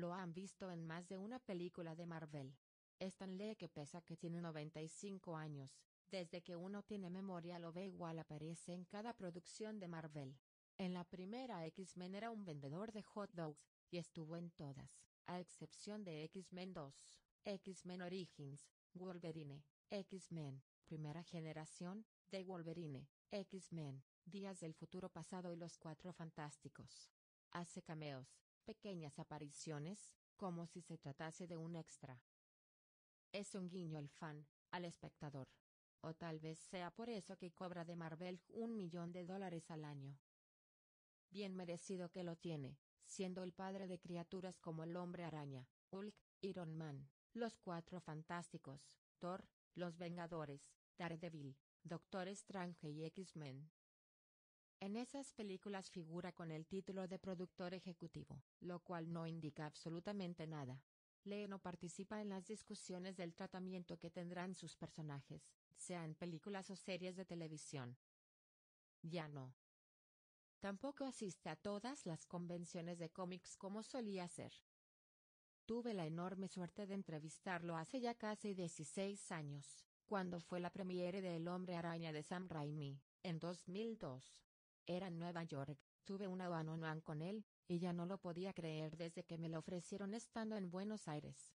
Lo han visto en más de una película de Marvel. Stan Lee que pesa que tiene 95 años, desde que uno tiene memoria lo ve igual aparece en cada producción de Marvel. En la primera X-Men era un vendedor de hot dogs, y estuvo en todas, a excepción de X-Men 2, X-Men Origins, Wolverine, X-Men, primera generación, de Wolverine, X-Men, Días del Futuro Pasado y Los Cuatro Fantásticos. Hace cameos, pequeñas apariciones, como si se tratase de un extra. Es un guiño al fan, al espectador. O tal vez sea por eso que cobra de Marvel un millón de dólares al año. Bien merecido que lo tiene, siendo el padre de criaturas como el Hombre Araña, Hulk, Iron Man, Los Cuatro Fantásticos, Thor, Los Vengadores, Daredevil, Doctor Strange y X-Men. En esas películas figura con el título de productor ejecutivo, lo cual no indica absolutamente nada. Lee no participa en las discusiones del tratamiento que tendrán sus personajes, sea en películas o series de televisión. Ya no. Tampoco asiste a todas las convenciones de cómics como solía hacer. Tuve la enorme suerte de entrevistarlo hace ya casi 16 años, cuando fue la premiere de El Hombre Araña de Sam Raimi, en 2002. Era en Nueva York, tuve una one on one con él, y ya no lo podía creer desde que me lo ofrecieron estando en Buenos Aires.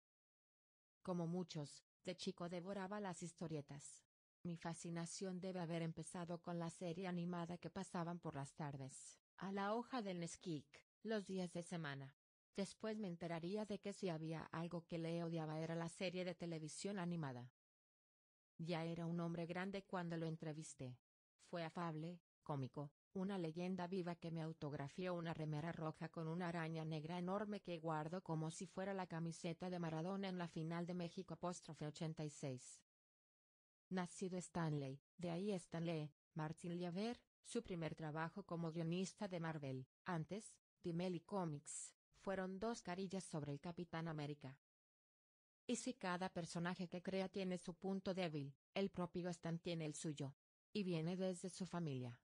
Como muchos, de chico devoraba las historietas. Mi fascinación debe haber empezado con la serie animada que pasaban por las tardes, a la hoja del Nesquik, los días de semana. Después me enteraría de que si había algo que le odiaba era la serie de televisión animada. Ya era un hombre grande cuando lo entrevisté. Fue afable, cómico, una leyenda viva que me autografió una remera roja con una araña negra enorme que guardo como si fuera la camiseta de Maradona en la final de México apóstrofe 86. Nacido Stanley, de ahí Stanley, Martin Liaver, su primer trabajo como guionista de Marvel, antes, Dimeli Comics, fueron dos carillas sobre el Capitán América. Y si cada personaje que crea tiene su punto débil, el propio Stan tiene el suyo. Y viene desde su familia.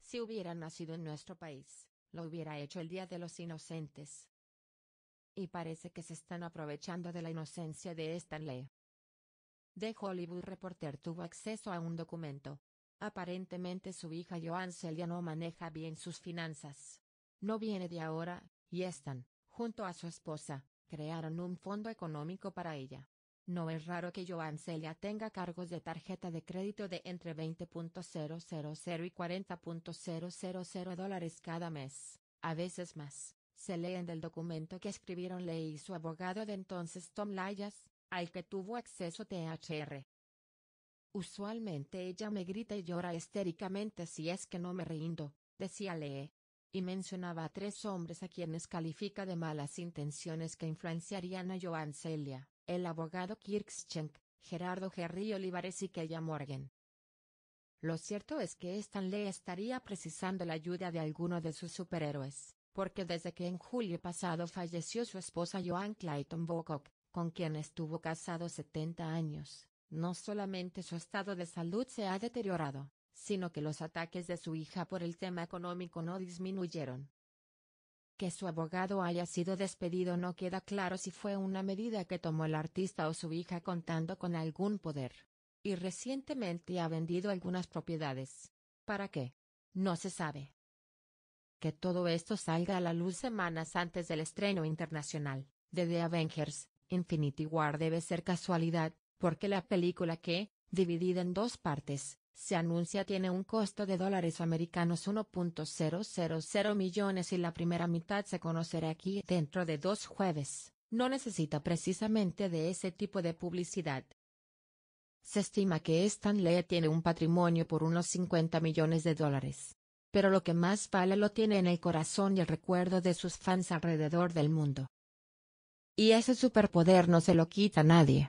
Si hubiera nacido en nuestro país, lo hubiera hecho el Día de los Inocentes. Y parece que se están aprovechando de la inocencia de Stanley. The Hollywood Reporter tuvo acceso a un documento. Aparentemente su hija Joan Celia no maneja bien sus finanzas. No viene de ahora, y Stan, junto a su esposa, crearon un fondo económico para ella. No es raro que Joan Celia tenga cargos de tarjeta de crédito de entre 20.000 y 40.000 dólares cada mes, a veces más. Se leen del documento que escribieron Lee y su abogado de entonces Tom Layas, al que tuvo acceso THR. Usualmente ella me grita y llora histéricamente si es que no me rindo, decía Lee. Y mencionaba a tres hombres a quienes califica de malas intenciones que influenciarían a Joan Celia el abogado Kirkschenk, Gerardo Gerry Olivares y Keya Morgan. Lo cierto es que Stanley estaría precisando la ayuda de alguno de sus superhéroes, porque desde que en julio pasado falleció su esposa Joan Clayton Bocock, con quien estuvo casado 70 años, no solamente su estado de salud se ha deteriorado, sino que los ataques de su hija por el tema económico no disminuyeron. Que su abogado haya sido despedido no queda claro si fue una medida que tomó el artista o su hija contando con algún poder. Y recientemente ha vendido algunas propiedades. ¿Para qué? No se sabe. Que todo esto salga a la luz semanas antes del estreno internacional de The Avengers, Infinity War debe ser casualidad, porque la película que, dividida en dos partes, se anuncia tiene un costo de dólares americanos 1.000 millones y la primera mitad se conocerá aquí dentro de dos jueves. No necesita precisamente de ese tipo de publicidad. Se estima que Stan Lee tiene un patrimonio por unos 50 millones de dólares. Pero lo que más vale lo tiene en el corazón y el recuerdo de sus fans alrededor del mundo. Y ese superpoder no se lo quita nadie.